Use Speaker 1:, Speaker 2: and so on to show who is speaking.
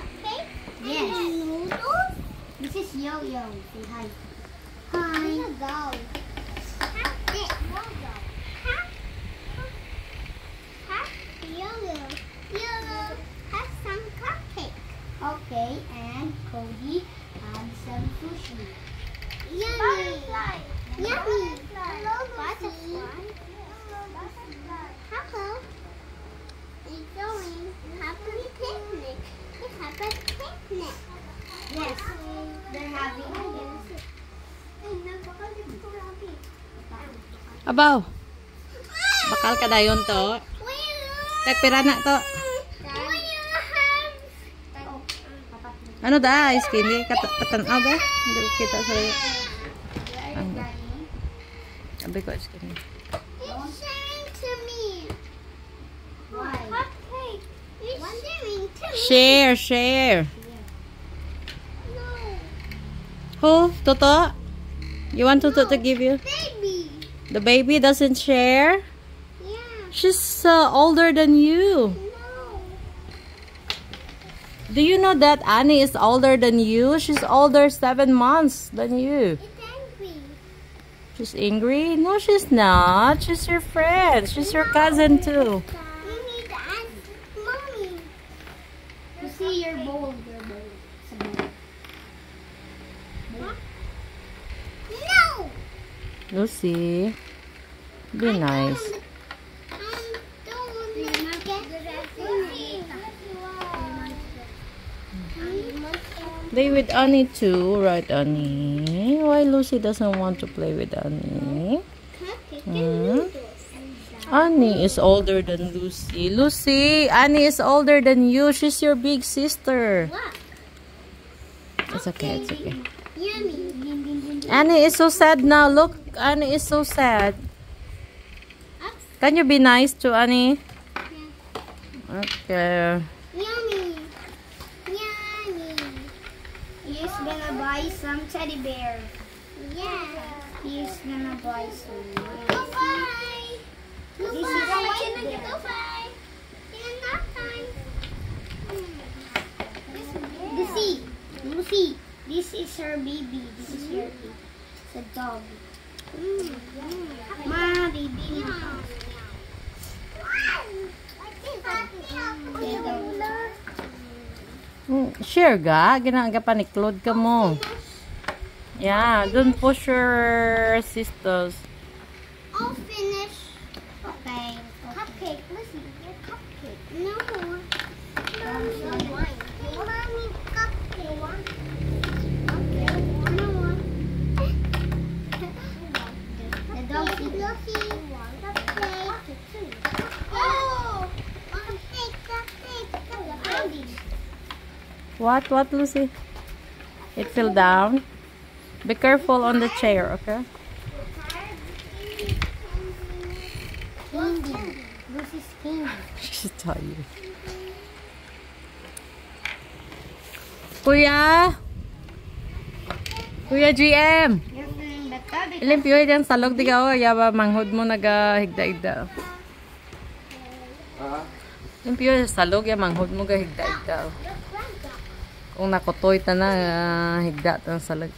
Speaker 1: cupcake?
Speaker 2: Yes.
Speaker 1: And noodles?
Speaker 2: This is Yo-Yo. Say hi.
Speaker 1: Hi. Happy picnic. We have a picnic.
Speaker 2: Yes. They're having
Speaker 3: Abaw. Bakal ka dayon to. Tagpira na to. Ano da? Ice candy? Katanaw ba? Hindi ko kita sa Ang Sabi ko ice Share, share. Who? Toto? You want Toto to give you?
Speaker 1: Baby.
Speaker 3: The baby doesn't share?
Speaker 1: Yeah.
Speaker 3: She's uh, older than you.
Speaker 1: No.
Speaker 3: Do you know that Annie is older than you? She's older seven months than you.
Speaker 1: It's angry.
Speaker 3: She's angry? No, she's not. She's your friend. She's your cousin too. Lucy, be nice.
Speaker 1: Don't get Lucy.
Speaker 3: Play with Annie too, right Annie? Why Lucy doesn't want to play with Annie? Hmm? Annie is older than Lucy. Lucy, Annie is older than you. She's your big sister. It's okay, it's okay.
Speaker 1: Yummy.
Speaker 3: Annie is so sad now. Look, Annie is so sad. Can you be nice to Annie? Okay.
Speaker 1: Yummy. Yummy.
Speaker 2: He's gonna buy some teddy bear.
Speaker 1: Yeah.
Speaker 2: He's gonna buy some.
Speaker 1: Go bye. Go
Speaker 2: This is
Speaker 1: bye.
Speaker 2: a teddy bear.
Speaker 1: Go bye. In that time.
Speaker 2: Lucy, Lucy, this is her baby. This is her baby. It's a dog.
Speaker 1: Mm.
Speaker 2: Ma, baby.
Speaker 3: Mm, Share ga. Ginaga paniklod ka mo. Yeah, don't push your sisters.
Speaker 1: I'll finish. Okay. Cupcake. Listen, your cupcake. No. Mommy, Mommy,
Speaker 3: What? What, Lucy? It fell down. Be careful on the chair, okay?
Speaker 2: Candy. Lucy's candy.
Speaker 3: She's tired. Kuya! Kuya GM! Ilim piyo yung salog di ka o. Yaba manghod mo nagahigda-igda. Ilim piyo salog ya manghod mo gahigda-igda. Kung nakutoy ta na, ah, higda ta salog.